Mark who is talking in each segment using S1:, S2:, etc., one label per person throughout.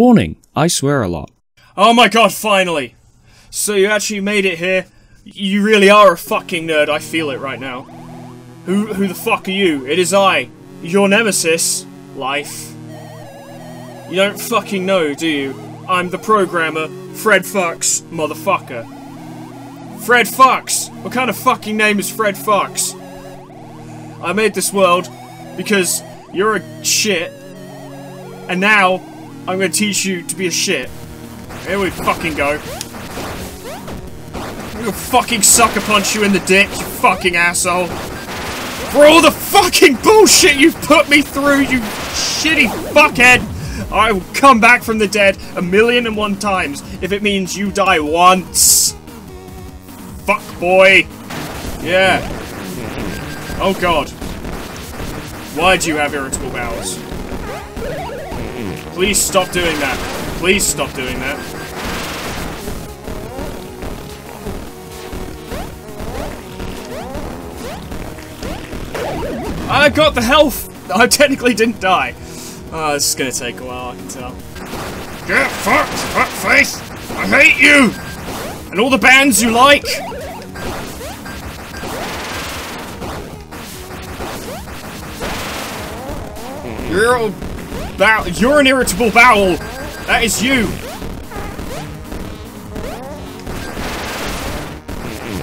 S1: Warning, I swear a lot.
S2: Oh my god, finally! So you actually made it here? You really are a fucking nerd, I feel it right now. Who who the fuck are you? It is I, your nemesis, Life. You don't fucking know, do you? I'm the programmer, Fred Fucks, motherfucker. Fred Fucks! What kind of fucking name is Fred Fucks? I made this world because you're a shit, and now I'm gonna teach you to be a shit. Here we fucking go. I'm gonna fucking sucker punch you in the dick, you fucking asshole. For all the fucking bullshit you've put me through, you shitty fuckhead! I will come back from the dead a million and one times if it means you die once. Fuck boy. Yeah. Oh god. Why do you have irritable bowels? Please stop doing that. Please stop doing that. I got the health! I technically didn't die. Oh, this is gonna take a while, I can tell. Get fucked, fuckface! I hate you! And all the bands you like! You're a bow- You're an irritable bowel! That is you!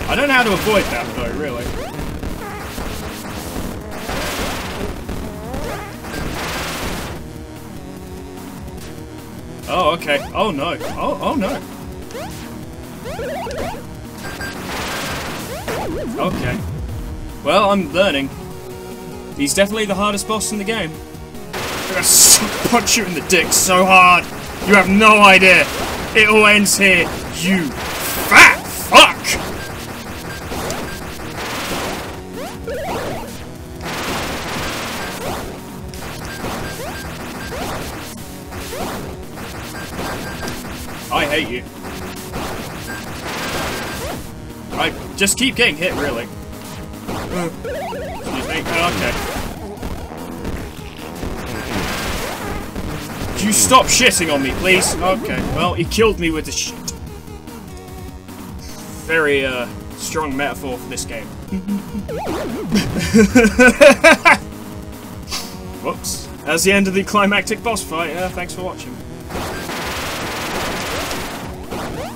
S2: I don't know how to avoid that, though, really. Oh, okay. Oh, no. Oh, oh, no. Okay. Well, I'm learning. He's definitely the hardest boss in the game. Gonna punch you in the dick so hard. You have no idea. It all ends here. You fat fuck! I hate you. I just keep getting hit, really. Excuse me. Okay. You stop shitting on me, please? Okay. Well, he killed me with the shit. Very, uh, strong metaphor for this game. Whoops. That's the end of the climactic boss fight. Uh, thanks for watching.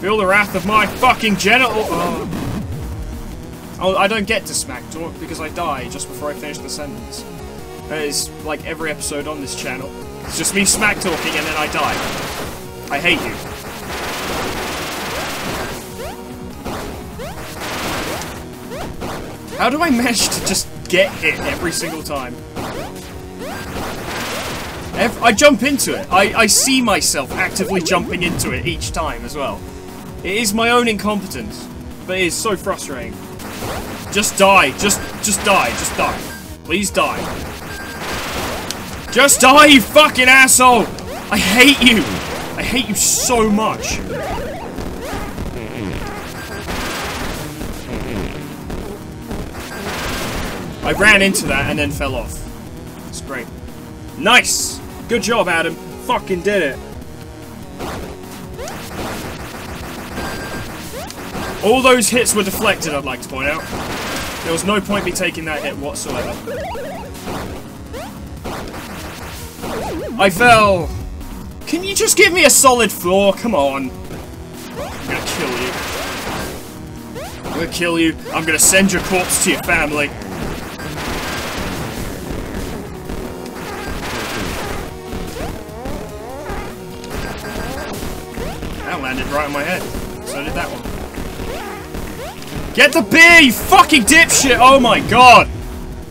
S2: Feel the wrath of my fucking genital. Oh. oh, I don't get to smack talk because I die just before I finish the sentence. Is like every episode on this channel. It's just me smack talking and then I die. I hate you. How do I manage to just get hit every single time? I jump into it. I, I see myself actively jumping into it each time as well. It is my own incompetence, but it is so frustrating. Just die. Just, just die. Just die. Please die. Just die, you fucking asshole! I hate you! I hate you so much. I ran into that and then fell off. It's great. Nice! Good job, Adam. Fucking did it. All those hits were deflected, I'd like to point out. There was no point me taking that hit whatsoever. I fell! Can you just give me a solid floor? Come on. I'm gonna kill you. I'm gonna kill you. I'm gonna send your corpse to your family. That landed right on my head. So did that one. Get the beer, you fucking dipshit! Oh my god!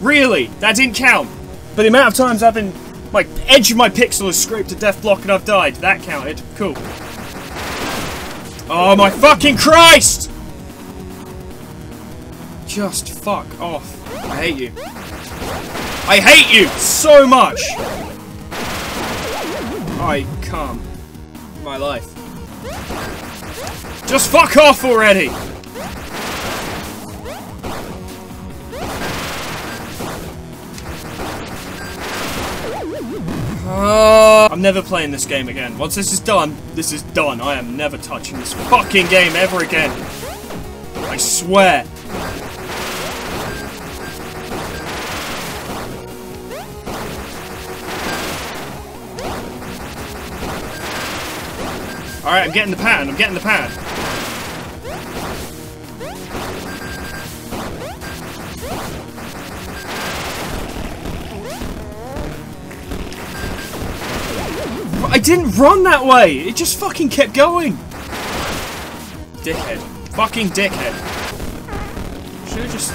S2: Really? That didn't count. But the amount of times I've been... My edge of my pixel has scraped a death block and I've died. That counted. Cool. Oh my fucking Christ! Just fuck off. I hate you. I hate you so much! I can't. My life. Just fuck off already! Uh, I'm never playing this game again. Once this is done, this is done. I am never touching this fucking game ever again. I swear. Alright, I'm getting the pan. I'm getting the pan. Didn't run that way! It just fucking kept going! Dickhead. Fucking dickhead. Should've just...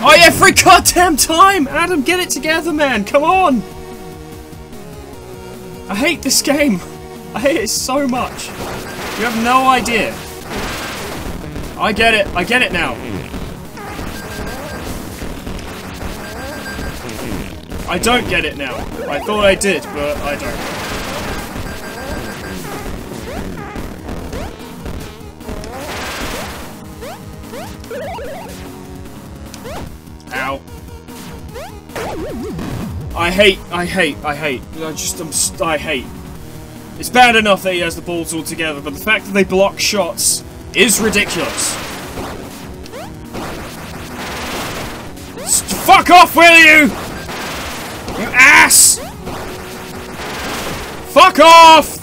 S2: Oh yeah, every goddamn time! Adam, get it together, man! Come on! I hate this game. I hate it so much. You have no idea. I get it. I get it now. I don't get it now. I thought I did, but I don't. I hate, I hate, I hate. I just, I'm, I hate. It's bad enough that he has the balls all together, but the fact that they block shots is ridiculous. Fuck off, will you? You ass! Fuck off!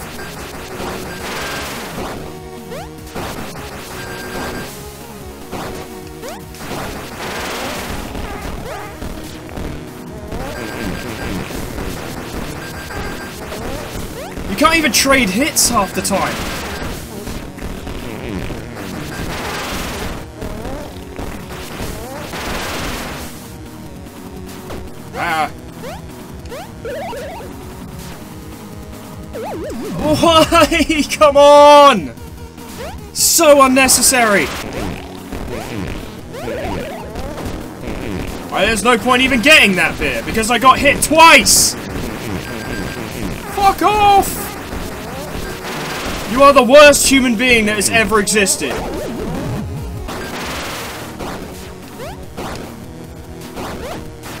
S2: Trade hits half the time. Ah. Why? Come on! So unnecessary! There's no point even getting that bit, because I got hit twice! Fuck off! You are the worst human being that has ever existed.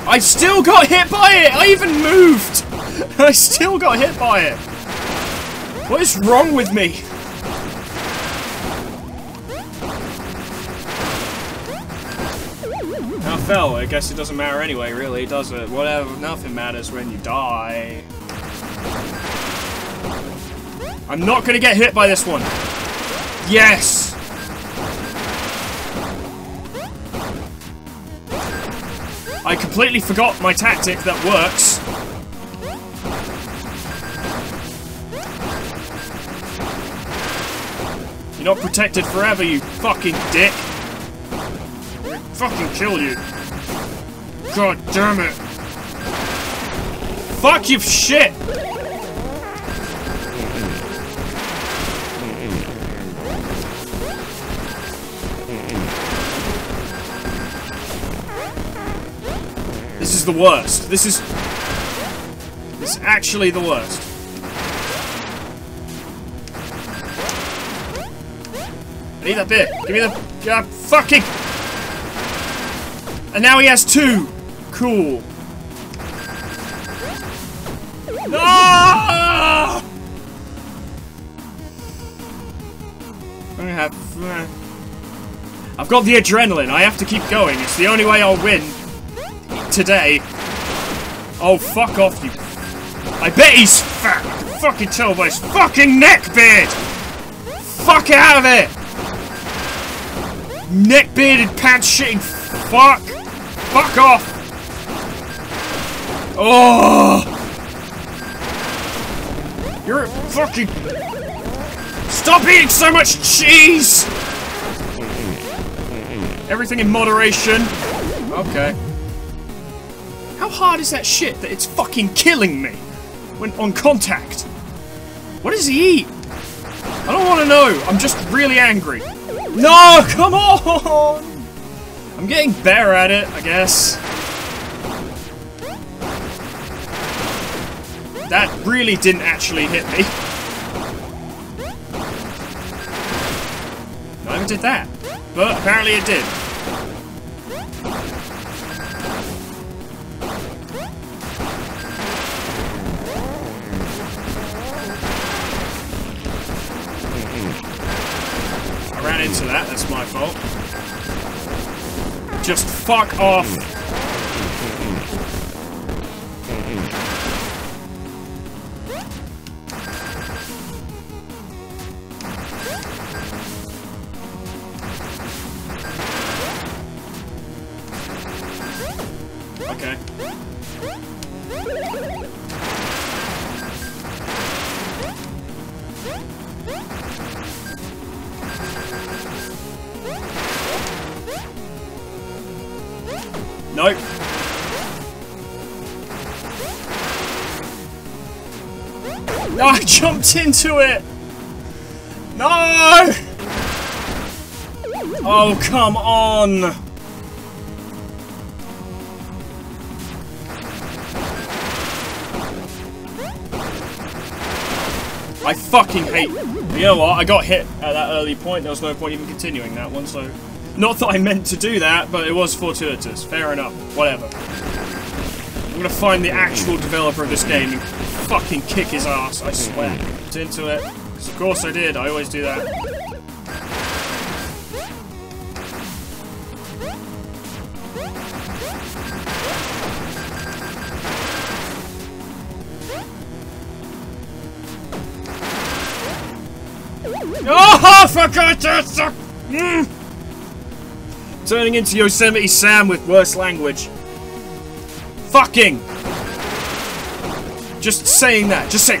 S2: I still got hit by it! I even moved! I still got hit by it! What is wrong with me? I fell. I guess it doesn't matter anyway, really, does it? Whatever. Nothing matters when you die. I'm not gonna get hit by this one. Yes! I completely forgot my tactic that works. You're not protected forever, you fucking dick. Fucking kill you. God damn it. Fuck you shit! The worst. This is... This is actually the worst. I need that bit. Give me the... Uh, fucking... And now he has two! Cool. No! I've got the adrenaline. I have to keep going. It's the only way I'll win today. Oh, fuck off, you... I bet he's fat! Fucking tell by his fucking neck beard! Fuck out of it! Neck bearded pants shitting fuck! Fuck off! Oh! You're a fucking... Stop eating so much cheese! Everything in moderation. Okay. How hard is that shit that it's fucking killing me when on contact? What does he eat? I don't want to know. I'm just really angry. No, come on! I'm getting better at it, I guess. That really didn't actually hit me. Even did that. But apparently it did. Into that. That's my fault. Just fuck off. Into it! No! Oh, come on! I fucking hate... You know what? I got hit at that early point. There was no point even continuing that one, so... Not that I meant to do that, but it was fortuitous. Fair enough. Whatever. I'm gonna find the actual developer of this game fucking kick his ass, I swear. Into it. Of course I did. I always do that. Oh, for God's sake! Mm. Turning into Yosemite Sam with worse language. Fucking! Just saying that. Just say.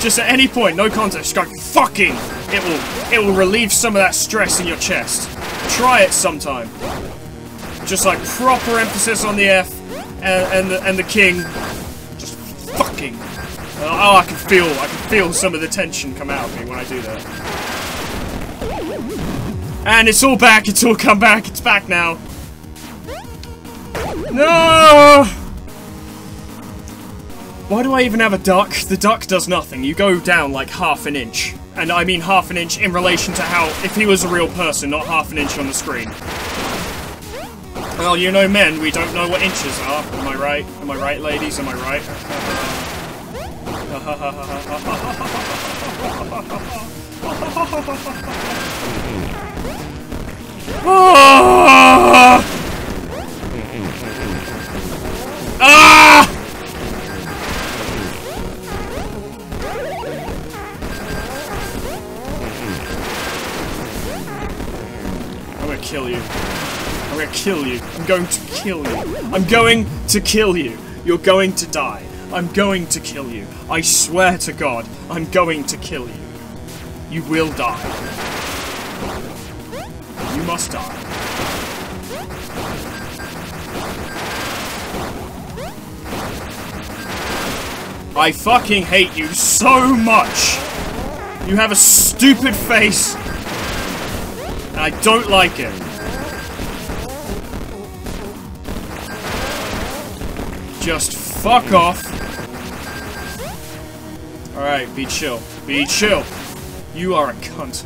S2: Just at any point, no context, go fucking! It will, it will relieve some of that stress in your chest. Try it sometime. Just like proper emphasis on the F and, and the and the king. Just fucking. Uh, oh, I can feel, I can feel some of the tension come out of me when I do that. And it's all back, it's all come back, it's back now. No! Why do I even have a duck? The duck does nothing. You go down like half an inch. And I mean half an inch in relation to how, if he was a real person, not half an inch on the screen. Well, you know men, we don't know what inches are. Am I right? Am I right, ladies? Am I right? Ah! Ah! Kill you. I'm gonna kill you. I'm going to kill you. I'm going to kill you. You're going to die. I'm going to kill you. I swear to God, I'm going to kill you. You will die. You must die. I fucking hate you so much! You have a stupid face, I don't like it. Just fuck off. Alright, be chill. Be chill. You are a cunt.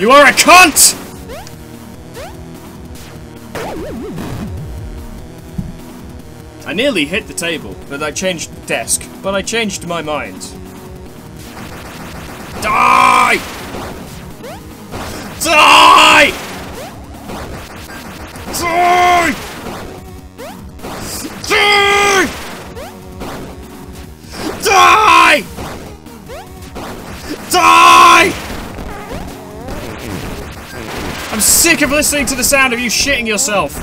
S2: You are a cunt! I nearly hit the table, but I changed desk. But I changed my mind. Die! Die! Die! Die! Die! Die! I'm sick of listening to the sound of you shitting yourself.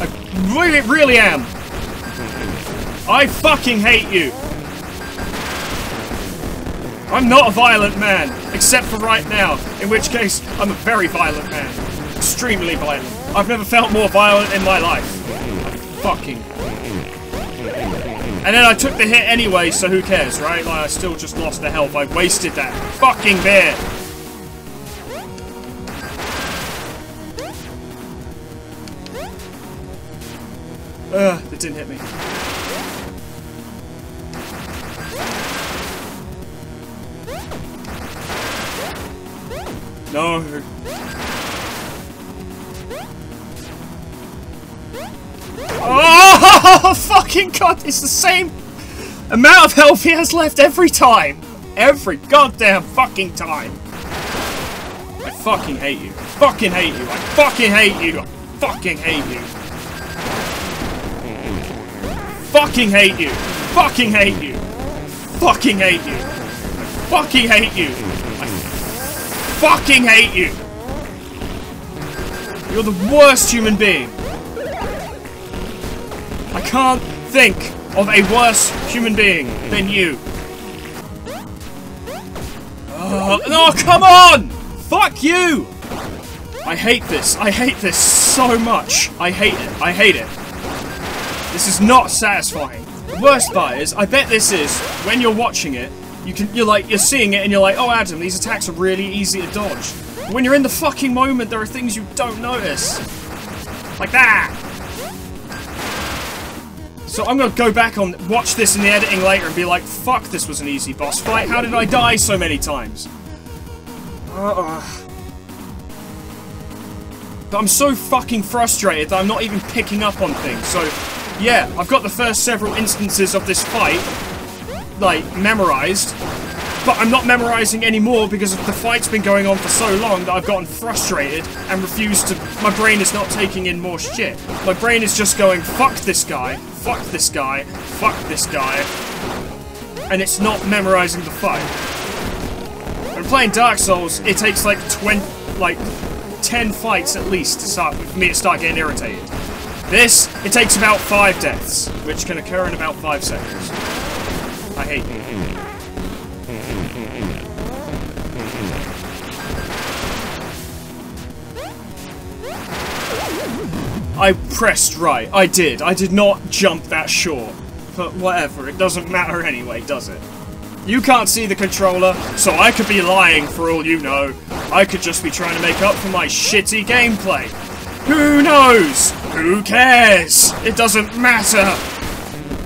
S2: I really, really am. I fucking hate you. I'm not a violent man, except for right now, in which case, I'm a very violent man. Extremely violent. I've never felt more violent in my life. Fucking. And then I took the hit anyway, so who cares, right? Like, I still just lost the health. I wasted that fucking beer. Ugh, it didn't hit me. No. Oh, fucking god, it's the same amount of health he has left every time. Every goddamn fucking time. I fucking hate you. Fucking hate you. I fucking hate you. I fucking hate you. Fucking hate you. Fucking hate you. Fucking hate you. I fucking hate you. Fucking hate you. You're the worst human being. I can't think of a worse human being than you. Oh, no, come on! Fuck you! I hate this. I hate this so much. I hate it. I hate it. This is not satisfying. The worst part is, I bet this is, when you're watching it, you can, you're like, you're seeing it and you're like, oh Adam, these attacks are really easy to dodge. But when you're in the fucking moment, there are things you don't notice. Like that! So I'm gonna go back on, watch this in the editing later and be like, fuck, this was an easy boss fight. How did I die so many times? Uh, but I'm so fucking frustrated that I'm not even picking up on things. So, yeah, I've got the first several instances of this fight, like, memorized. But I'm not memorizing anymore because the fight's been going on for so long that I've gotten frustrated and refused to... My brain is not taking in more shit. My brain is just going, fuck this guy, fuck this guy, fuck this guy. And it's not memorizing the fight. When playing Dark Souls, it takes like 20... like... 10 fights at least to start for me to start getting irritated. This, it takes about 5 deaths, which can occur in about 5 seconds. I hate you. I pressed right. I did. I did not jump that short. But whatever, it doesn't matter anyway, does it? You can't see the controller, so I could be lying for all you know. I could just be trying to make up for my shitty gameplay. Who knows? Who cares? It doesn't matter.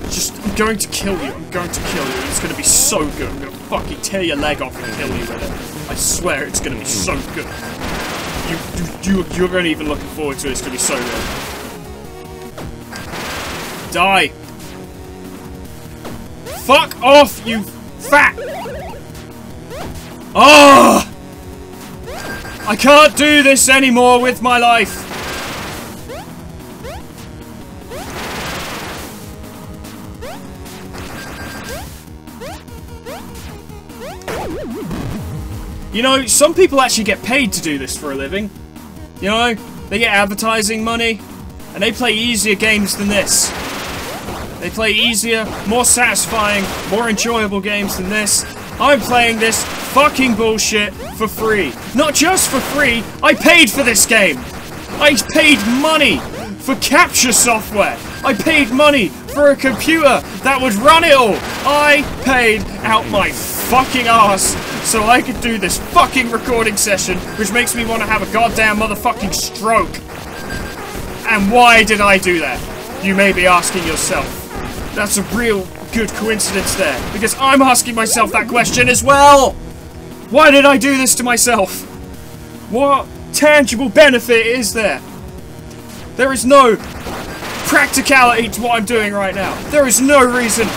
S2: Just, going to kill you. I'm going to kill you. It's going to be so good. I'm going to fucking tear your leg off and kill you with it. I swear it's going to be so good. You, you, you, you're not even looking forward to it. It's going to be so good. Die. Fuck off, you fat! Oh! I can't do this anymore with my life! You know, some people actually get paid to do this for a living. You know, they get advertising money, and they play easier games than this. They play easier, more satisfying, more enjoyable games than this. I'm playing this fucking bullshit for free. Not just for free, I paid for this game! I paid money for capture software! I paid money for a computer that would run it all! I paid out my fucking ass so I could do this fucking recording session, which makes me want to have a goddamn motherfucking stroke. And why did I do that? You may be asking yourself. That's a real good coincidence there, because I'm asking myself that question as well! Why did I do this to myself? What tangible benefit is there? There is no practicality to what I'm doing right now. There is no reason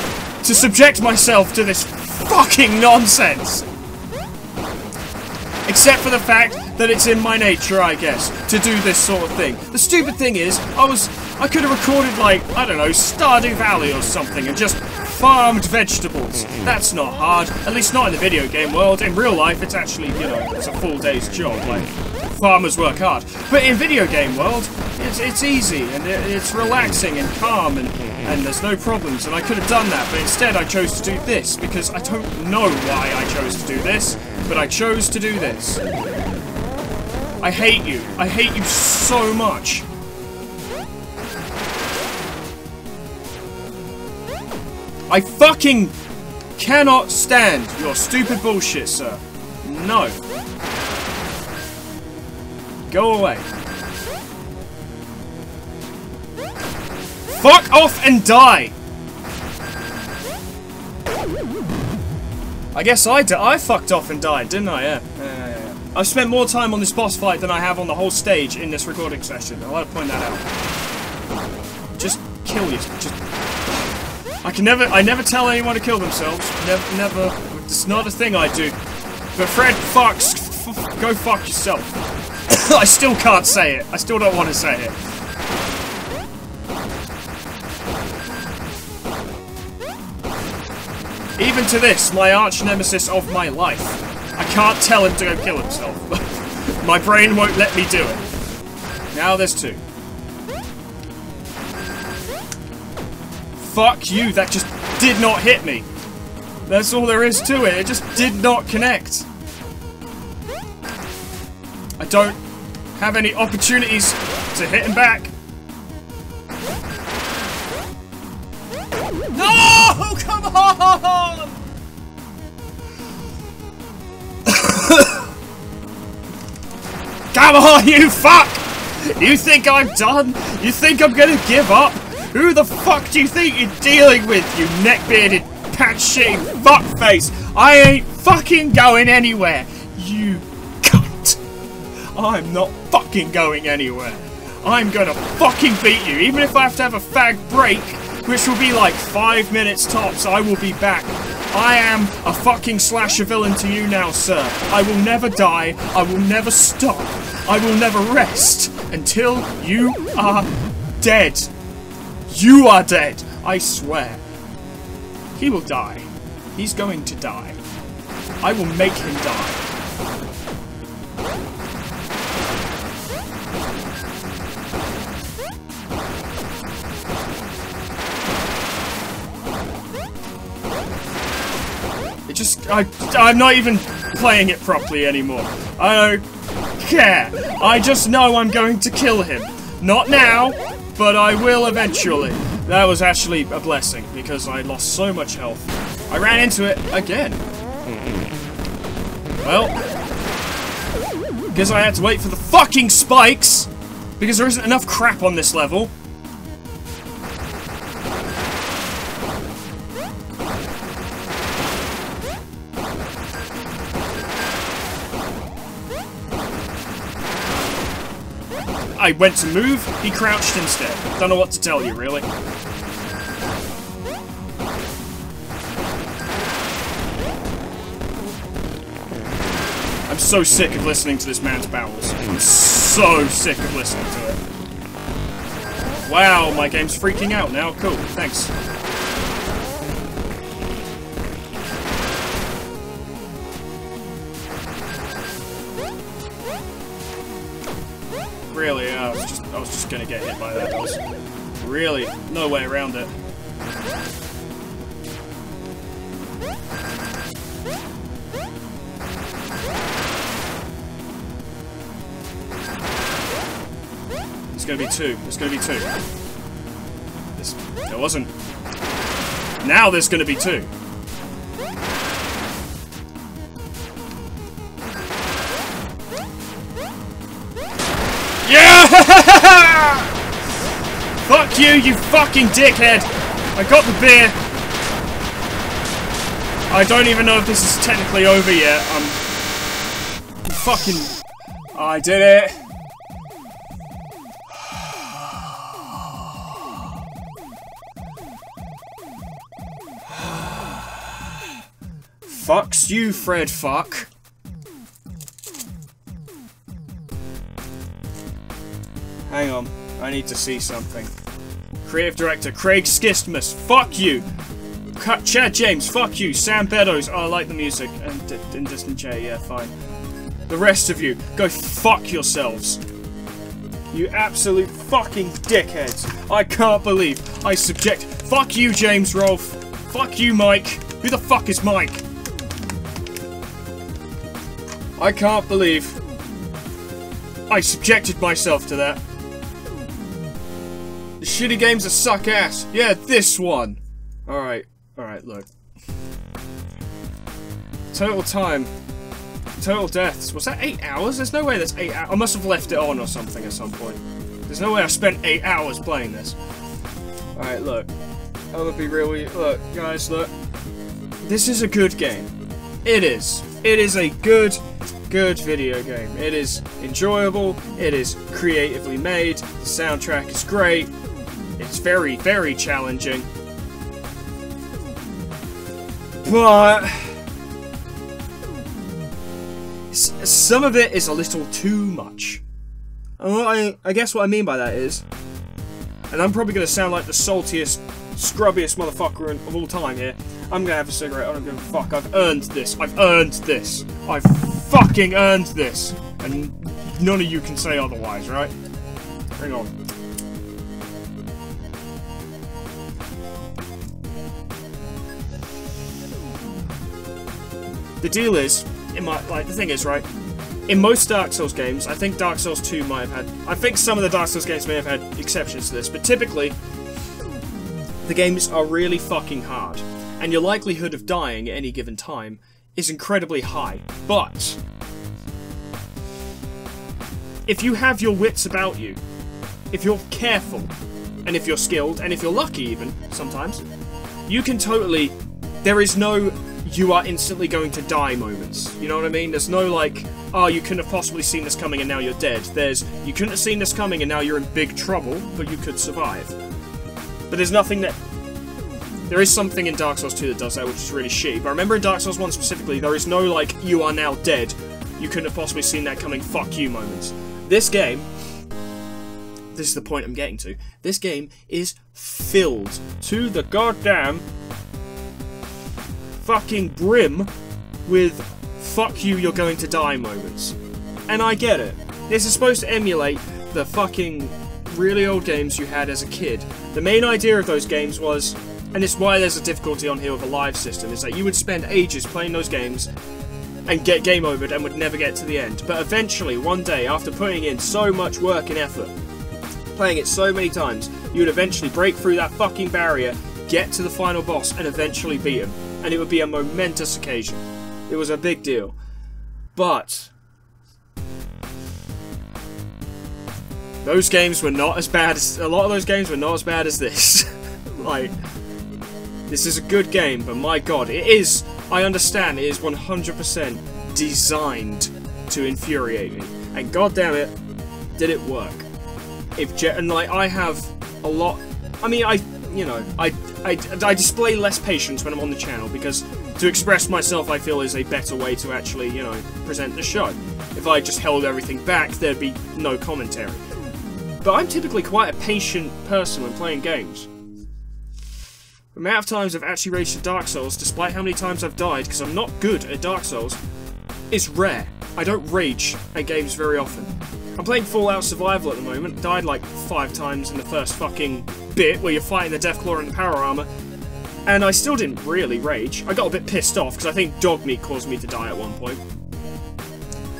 S2: to subject myself to this fucking nonsense. Except for the fact that it's in my nature, I guess, to do this sort of thing. The stupid thing is, I was, I could have recorded like, I don't know, Stardew Valley or something and just farmed vegetables. That's not hard, at least not in the video game world. In real life, it's actually, you know, it's a full day's job, like, farmers work hard. But in video game world, it's, it's easy, and it, it's relaxing and calm, and, and there's no problems, and I could have done that, but instead I chose to do this, because I don't know why I chose to do this, but I chose to do this. I hate you. I hate you so much. I fucking cannot stand your stupid bullshit, sir. No. Go away. Fuck off and die! I guess I, I fucked off and died, didn't I? Yeah. Yeah, yeah, yeah. I've spent more time on this boss fight than I have on the whole stage in this recording session. I want to point that out. Just kill you. Just. I can never. I never tell anyone to kill themselves. Never. Never. It's not a thing I do. But Fred Fucks f go fuck yourself. I still can't say it. I still don't want to say it. Even to this, my arch nemesis of my life, I can't tell him to go kill himself. my brain won't let me do it. Now there's two. Fuck you, that just did not hit me. That's all there is to it, it just did not connect. I don't have any opportunities to hit him back. No! Come on! Come on, you fuck! You think I'm done? You think I'm gonna give up? Who the fuck do you think you're dealing with, you neck-bearded, patch-shitting fuckface? I ain't fucking going anywhere, you cunt! I'm not fucking going anywhere. I'm gonna fucking beat you, even if I have to have a fag break, which will be like five minutes tops, I will be back. I am a fucking slasher villain to you now, sir. I will never die, I will never stop, I will never rest until you are dead. You are dead! I swear. He will die. He's going to die. I will make him die. Just... I, I'm not even playing it properly anymore. I don't care. I just know I'm going to kill him. Not now, but I will eventually. That was actually a blessing, because I lost so much health. I ran into it again. Well, because I had to wait for the fucking spikes, because there isn't enough crap on this level. I went to move, he crouched instead. Don't know what to tell you, really. I'm so sick of listening to this man's bowels. I'm so sick of listening to it. Wow, my game's freaking out now. Cool, thanks. Really, I was just I was just gonna get hit by that. Really no way around it. It's gonna be two. It's gonna be two. This, there wasn't. Now there's gonna be two. Fuck you, you fucking dickhead! I got the beer. I don't even know if this is technically over yet. I'm fucking. I did it. Fucks you, Fred fuck. Hang on, I need to see something. Creative Director, Craig Skistimas, fuck you! Chad James, fuck you! Sam Beddoes, oh, I like the music. And, and Distant J, yeah, fine. The rest of you, go fuck yourselves. You absolute fucking dickheads. I can't believe I subject- Fuck you, James Rolfe. Fuck you, Mike. Who the fuck is Mike? I can't believe I subjected myself to that. The shitty games that suck ass. Yeah, this one. Alright, alright, look. Total time. Total deaths. Was that eight hours? There's no way that's eight hours. I must have left it on or something at some point. There's no way I spent eight hours playing this. Alright, look. I'm gonna be real with you. Look, guys, look. This is a good game. It is. It is a good, good video game. It is enjoyable. It is creatively made. The soundtrack is great. It's very, very challenging. But... some of it is a little too much. And I, I guess what I mean by that is, and I'm probably going to sound like the saltiest, scrubbiest motherfucker of all time here. I'm going to have a cigarette. I don't give a fuck. I've earned this. I've earned this. I've fucking earned this. And none of you can say otherwise, right? Hang on. The deal is, in my like the thing is right. In most Dark Souls games, I think Dark Souls 2 might have had. I think some of the Dark Souls games may have had exceptions to this, but typically, the games are really fucking hard, and your likelihood of dying at any given time is incredibly high. But if you have your wits about you, if you're careful, and if you're skilled, and if you're lucky even sometimes, you can totally. There is no you are instantly going to die moments. You know what I mean? There's no like, oh, you couldn't have possibly seen this coming and now you're dead. There's, you couldn't have seen this coming and now you're in big trouble, but you could survive. But there's nothing that. There is something in Dark Souls 2 that does that, which is really shitty. But remember in Dark Souls 1 specifically, there is no like, you are now dead. You couldn't have possibly seen that coming, fuck you moments. This game. This is the point I'm getting to. This game is filled to the goddamn fucking brim with fuck you, you're going to die moments. And I get it. This is supposed to emulate the fucking really old games you had as a kid. The main idea of those games was, and it's why there's a difficulty on here with a live system, is that you would spend ages playing those games and get game overed and would never get to the end. But eventually, one day, after putting in so much work and effort, playing it so many times, you would eventually break through that fucking barrier, get to the final boss, and eventually beat him and it would be a momentous occasion. It was a big deal. But those games were not as bad as a lot of those games were not as bad as this. like this is a good game, but my god, it is I understand it is 100% designed to infuriate me. And god damn it, did it work. If Je and like I have a lot I mean I you know, I, I, I display less patience when I'm on the channel because to express myself I feel is a better way to actually, you know, present the show. If I just held everything back, there'd be no commentary. But I'm typically quite a patient person when playing games. The amount of times I've actually raged at Dark Souls, despite how many times I've died, because I'm not good at Dark Souls, is rare. I don't rage at games very often. I'm playing Fallout Survival at the moment, died like five times in the first fucking bit where you're fighting the Deathclaw and the Power Armor, and I still didn't really rage. I got a bit pissed off because I think Dogmeat caused me to die at one point.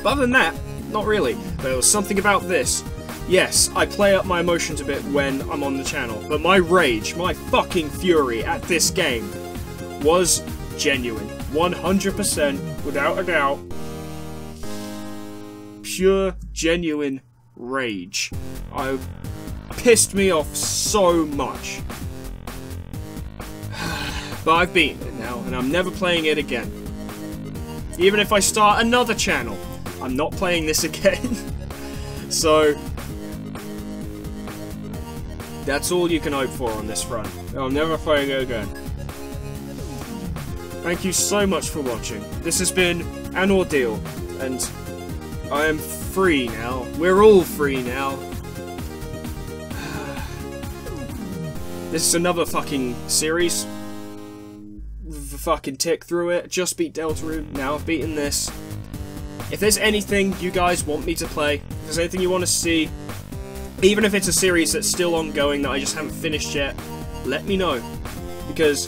S2: But other than that, not really. There was something about this. Yes, I play up my emotions a bit when I'm on the channel, but my rage, my fucking fury at this game was genuine. 100%, without a doubt. Pure, genuine rage. I pissed me off so much. but I've beaten it now, and I'm never playing it again. Even if I start another channel, I'm not playing this again. so, that's all you can hope for on this front. I'm never playing it again. Thank you so much for watching. This has been an ordeal, and I am free now. We're all free now. This is another fucking series. Fucking tick through it. Just beat Deltarune. Now I've beaten this. If there's anything you guys want me to play, if there's anything you want to see, even if it's a series that's still ongoing that I just haven't finished yet, let me know. Because,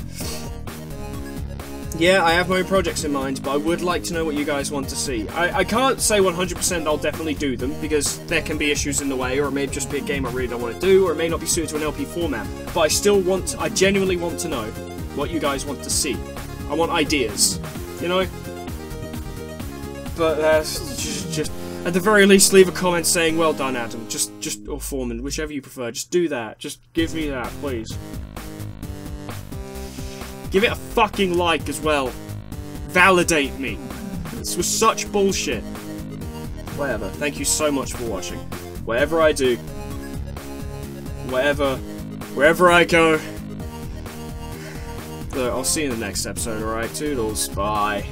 S2: yeah, I have my own projects in mind, but I would like to know what you guys want to see. I, I can't say 100% I'll definitely do them, because there can be issues in the way, or it may just be a game I really don't want to do, or it may not be suited to an LP format. But I still want, to, I genuinely want to know what you guys want to see. I want ideas, you know? But that's uh, just, just at the very least, leave a comment saying, well done, Adam. Just, just, or Foreman, whichever you prefer. Just do that. Just give me that, please. Give it a fucking like as well. Validate me. This was such bullshit. Whatever. Thank you so much for watching. Whatever I do, whatever, wherever I go, I'll see you in the next episode, alright? Toodles. Bye.